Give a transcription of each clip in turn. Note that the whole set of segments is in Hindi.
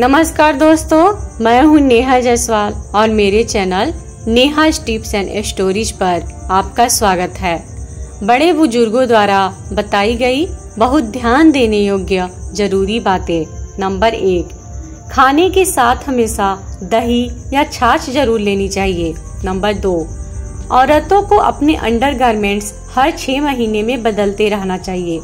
नमस्कार दोस्तों, मैं हूँ नेहा जायसवाल और मेरे channel Neha tips and stories पर आपका स्वागत है। बड़े बुज़ुर्गों द्वारा बताई गई बहुत ध्यान देने योग्य ज़रूरी बातें। नंबर एक, खाने के साथ हमेशा दही या छाछ ज़रूर लेनी चाहिए। नंबर दो, औरतों को अपने अंडरगारमेंट्स हर छह महीने में बदलते रहना चाहिए।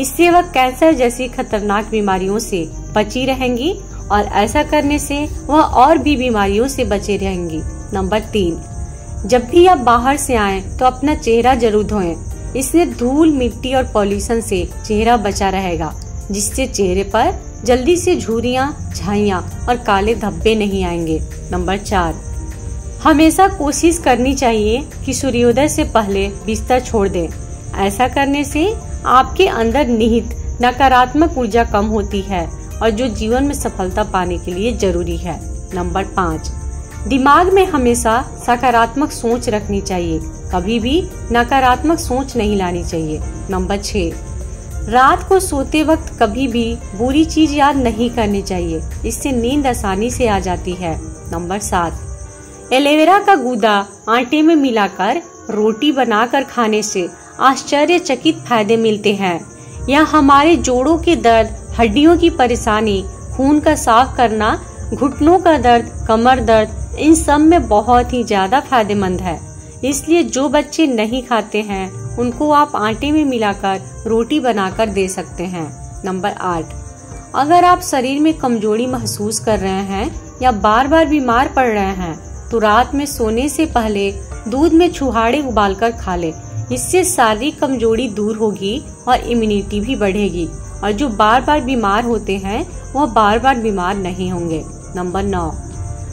इससे वह कैंसर जैसी खतरनाक बीमारियों से बची रहेंगी और ऐसा करने से वह और भी बीमारियों से बचे रहेंगी। नंबर तीन, जब भी आप बाहर से आए तो अपना चेहरा ज़रूर धोएँ। इससे धूल, मिट्टी और पॉल्यूशन से चेहरा बचा रहेगा, जिससे चेहरे पर जल्दी से झुरियाँ, झाइया और काले धब्बे नहीं आएँगे। नंबर चार, हमेशा कोशिश करनी चाहिए कि सूर्योदय से पहले बिस्तर छोड़ दें। ऐसा करने से आपके अंदर निहित नकारात्मक ऊर्जा कम होती है। और जो जीवन में सफलता पाने के लिए ज़रूरी है। नंबर पाँच, दिमाग में हमेशा सकारात्मक सोच रखनी चाहिए। कभी भी नकारात्मक सोच नहीं लानी चाहिए। नंबर छह, रात को सोते वक्त कभी भी बुरी चीज़ याद नहीं करनी चाहिए। इससे नींद आसानी से आ जाती है। नंबर सात, एलोवेरा का गूदा आटे में मिलाकर रोटी बनाकर खाने से आश्चर्यचकित फ़ायदे मिलते हैं। यह हमारे जोड़ों के दर्द हड्डियों की परेशानी, खून का साफ़ करना, घुटनों का दर्द, कमर दर्द, इन सब में बहुत ही ज़्यादा फ़ायदेमंद है। इसलिए जो बच्चे नहीं खाते हैं, उनको आप आटे में मिलाकर रोटी बनाकर दे सकते हैं। नंबर आठ। अगर आप शरीर में कमज़ोरी महसूस कर रहे हैं या बार बार बीमार पड़ रहे हैं तो रात में सोने से पहले दूध में छुहाड़े उबालकर खा ले। इससे शारीरिक कमज़ोरी दूर होगी और इम्यूनिटी भी बढ़ेगी। और जो बार बार बीमार होते हैं, वह बार बार बीमार नहीं होंगे। नंबर नौ,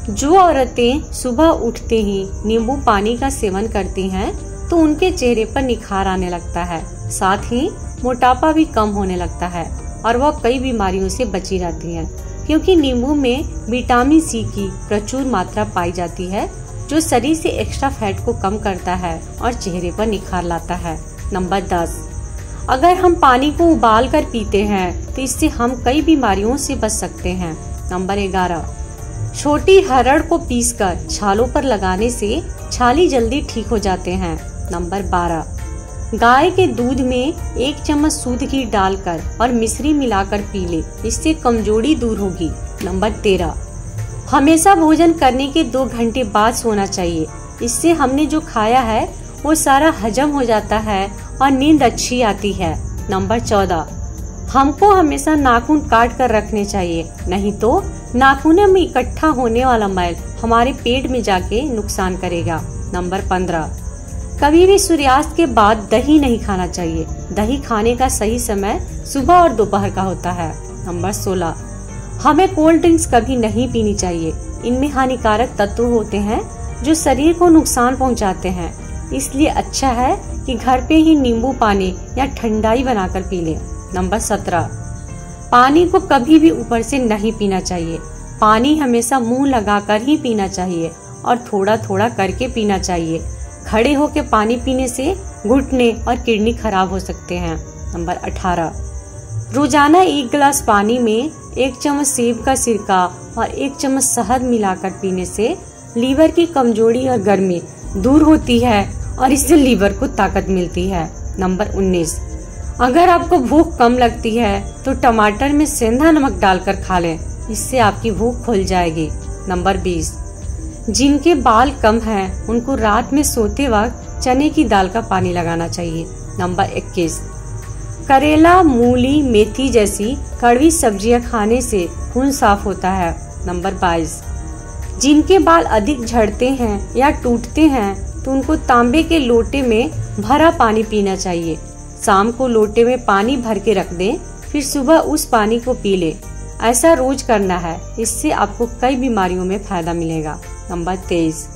जो औरतें सुबह उठते ही नींबू पानी का सेवन करती हैं तो उनके चेहरे पर निखार आने लगता है। साथ ही मोटापा भी कम होने लगता है और वह कई बीमारियों से बची रहती हैं, क्योंकि नींबू में विटामिन सी की प्रचुर मात्रा पाई जाती है, जो शरीर से एक्स्ट्रा फैट को कम करता है और चेहरे पर निखार लाता है। नंबर दस अगर हम पानी को उबाल कर पीते हैं तो इससे हम कई बीमारियों से बच सकते हैं। नंबर ग्यारह। छोटी हरड़ को पीसकर छालों पर लगाने से छाली जल्दी ठीक हो जाते हैं। नंबर बारह। गाय के दूध में एक चम्मच सूद घी डालकर और मिश्री मिलाकर पी ले, इससे कमज़ोरी दूर होगी। नंबर तेरह। हमेशा भोजन करने के दो घंटे बाद सोना चाहिए। इससे हमने जो खाया है वो सारा हजम हो जाता है और नींद अच्छी आती है। नंबर चौदह। हमको हमेशा नाखून काट कर रखने चाहिए, नहीं तो नाखून में इकट्ठा होने वाला मैल हमारे पेट में जाके नुकसान करेगा। नंबर पंद्रह। कभी भी सूर्यास्त के बाद दही नहीं खाना चाहिए। दही खाने का सही समय सुबह और दोपहर का होता है। नंबर सोलह। हमें कोल्ड ड्रिंक्स कभी नहीं पीनी चाहिए। इनमें हानिकारक तत्व होते हैं जो शरीर को नुकसान पहुंचाते हैं। इसलिए अच्छा है कि घर पे ही नींबू पानी या ठंडाई बनाकर पी लें। नंबर सत्रह। पानी को कभी भी ऊपर से नहीं पीना चाहिए। पानी हमेशा मुँह लगाकर ही पीना चाहिए और थोड़ा थोड़ा करके पीना चाहिए। खड़े होकर पानी पीने से घुटने और किडनी खराब हो सकते हैं। नंबर अठारह। रोज़ाना एक गिलास पानी में एक चम्मच सेब का सिरका और एक चम्मच शहद मिलाकर पीने से लीवर की कमज़ोरी और गर्मी दूर होती है और इससे लीवर को ताकत मिलती है। नंबर 19 अगर आपको भूख कम लगती है तो टमाटर में सेंधा नमक डालकर खा लें। इससे आपकी भूख खुल जाएगी। नंबर 20 जिनके बाल कम हैं, उनको रात में सोते वक्त चने की दाल का पानी लगाना चाहिए। नंबर 21 करेला, मूली, मेथी जैसी कड़वी सब्ज़ियाँ खाने से खून साफ़ होता है। नंबर 22 जिनके बाल अधिक झड़ते हैं या टूटते हैं तो उनको तांबे के लोटे में भरा पानी पीना चाहिए। शाम को लोटे में पानी भर के रख दें, फिर सुबह उस पानी को पी ले। ऐसा रोज करना है, इससे आपको कई बीमारियों में फ़ायदा मिलेगा। नंबर तेईस।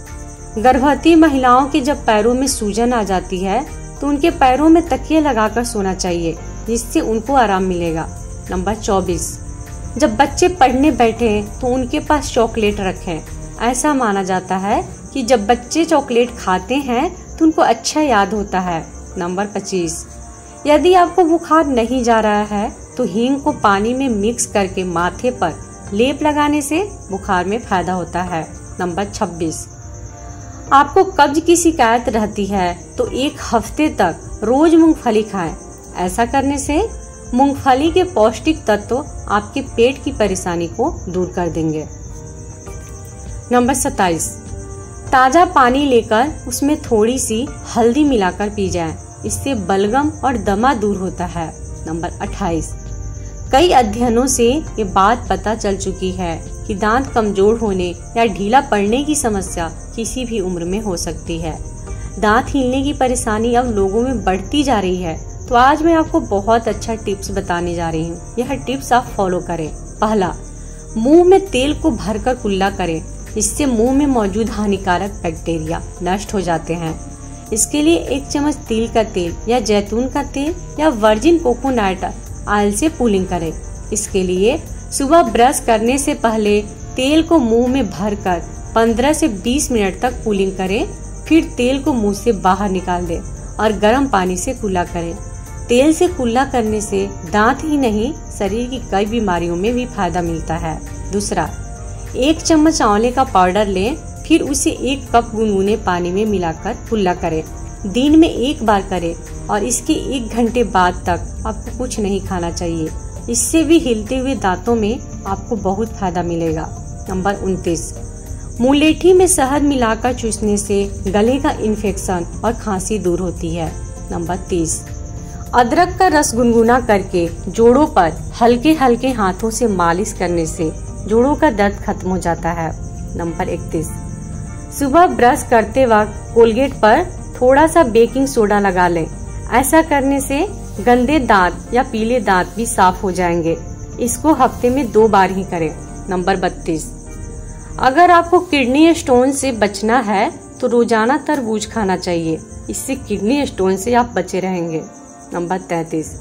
गर्भवती महिलाओं के जब पैरों में सूजन आ जाती है तो उनके पैरों में तकिए लगाकर सोना चाहिए, जिससे उनको आराम मिलेगा। नंबर चौबीस। जब बच्चे पढ़ने बैठे तो उनके पास चॉकलेट रखें। ऐसा माना जाता है कि जब बच्चे चॉकलेट खाते हैं तो उनको अच्छा याद होता है। नंबर पच्चीस। यदि आपको बुखार नहीं जा रहा है तो हींग को पानी में मिक्स करके माथे पर लेप लगाने से बुखार में फ़ायदा होता है। नंबर 26 आपको कब्ज की शिकायत रहती है तो एक हफ़्ते तक रोज मूंगफली खाएँ। ऐसा करने से मूंगफली के पौष्टिक तत्व आपके पेट की परेशानी को दूर कर देंगे। नंबर सताइस ताज़ा पानी लेकर उसमें थोड़ी सी हल्दी मिलाकर पी जाए। इससे बलगम और दमा दूर होता है। नंबर 28 कई अध्ययनों से ये बात पता चल चुकी है कि दांत कमज़ोर होने या ढीला पड़ने की समस्या किसी भी उम्र में हो सकती है। दांत हिलने की परेशानी अब लोगों में बढ़ती जा रही है। तो आज मैं आपको बहुत अच्छा टिप्स बताने जा रही हूँ। यह टिप्स आप फॉलो करें। पहला, मुँह में तेल को भरकर कुल्ला करें। इससे मुँह में मौजूद हानिकारक बैक्टीरिया नष्ट हो जाते हैं। इसके लिए एक चम्मच तिल का तेल या जैतून का तेल या वर्जिन कोकोनट ऑयल से पुलिंग करें। इसके लिए सुबह ब्रश करने से पहले तेल को मुँह में भरकर 15 से 20 मिनट तक पुलिंग करें। फिर तेल को मुँह से बाहर निकाल दें और गर्म पानी से कुल्ला करें। तेल से कुल्ला करने से दांत ही नहीं, शरीर की कई बीमारियों में भी फ़ायदा मिलता है। दूसरा, एक चम्मच आंवले का पाउडर लें, फिर उसे एक कप गुनगुने पानी में मिलाकर कुल्ला करें। दिन में एक बार करें और इसके एक घंटे बाद तक आपको कुछ नहीं खाना चाहिए। इससे भी हिलते हुए दांतों में आपको बहुत फ़ायदा मिलेगा। नंबर उनतीस मुलेठी में शहद मिलाकर चूसने से गले का इन्फेक्शन और खांसी दूर होती है। नंबर तीस अदरक का रस गुनगुना करके जोड़ों पर हल्के हल्के हाथों से मालिश करने से जोड़ों का दर्द खत्म हो जाता है। नंबर इकतीस। सुबह ब्रश करते वक्त कोलगेट पर थोड़ा सा बेकिंग सोडा लगा लें। ऐसा करने से गंदे दांत या पीले दांत भी साफ़ हो जाएँगे। इसको हफ़्ते में दो बार ही करें। नंबर बत्तीस। अगर आपको किडनी स्टोन से बचना है तो रोज़ाना तरबूज खाना चाहिए। इससे किडनी स्टोन से आप बचे रहेंगे। नंबर तैतीस।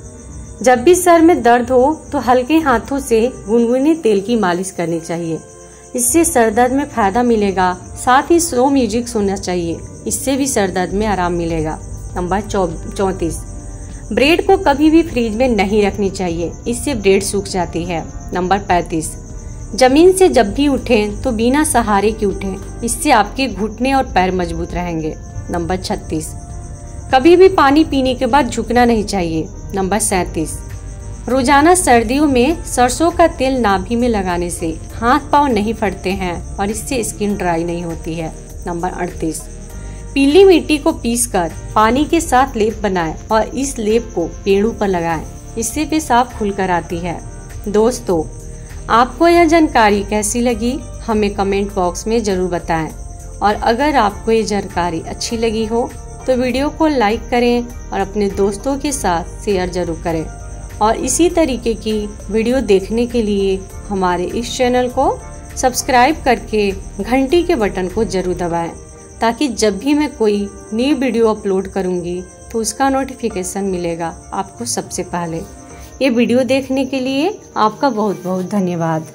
जब भी सर में दर्द हो तो हल्के हाथों से गुनगुने तेल की मालिश करनी चाहिए। इससे सर दर्द में फ़ायदा मिलेगा। साथ ही स्लो म्यूज़िक सुनना चाहिए। इससे भी सर दर्द में आराम मिलेगा। नंबर चौतीस। ब्रेड को कभी भी फ्रिज में नहीं रखनी चाहिए। इससे ब्रेड सूख जाती है। नंबर पैतीस। ज़मीन से जब भी उठें तो बिना सहारे के उठें। इससे आपके घुटने और पैर मज़बूत रहेंगे। नंबर छत्तीस। कभी भी पानी पीने के बाद झुकना नहीं चाहिए। नंबर सैतीस। रोज़ाना सर्दियों में सरसों का तेल नाभि में लगाने से हाथ पाँव नहीं फटते हैं और इससे स्किन ड्राई नहीं होती है। नंबर अड़तीस। पीली मिट्टी को पीसकर पानी के साथ लेप बनाएँ और इस लेप को पेड़ों पर लगाएँ। इससे पेशाब खुलकर आती है। दोस्तों, आपको यह जानकारी कैसी लगी, हमें कमेंट बॉक्स में ज़रूर बताएँ। और अगर आपको ये जानकारी अच्छी लगी हो तो वीडियो को लाइक करें और अपने दोस्तों के साथ शेयर ज़रूर करें। और इसी तरीके की वीडियो देखने के लिए हमारे इस चैनल को सब्सक्राइब करके घंटी के बटन को ज़रूर दबाएँ, ताकि जब भी मैं कोई नई वीडियो अपलोड करूँगी तो उसका नोटिफिकेशन मिलेगा आपको सबसे पहले। ये वीडियो देखने के लिए आपका बहुत बहुत धन्यवाद।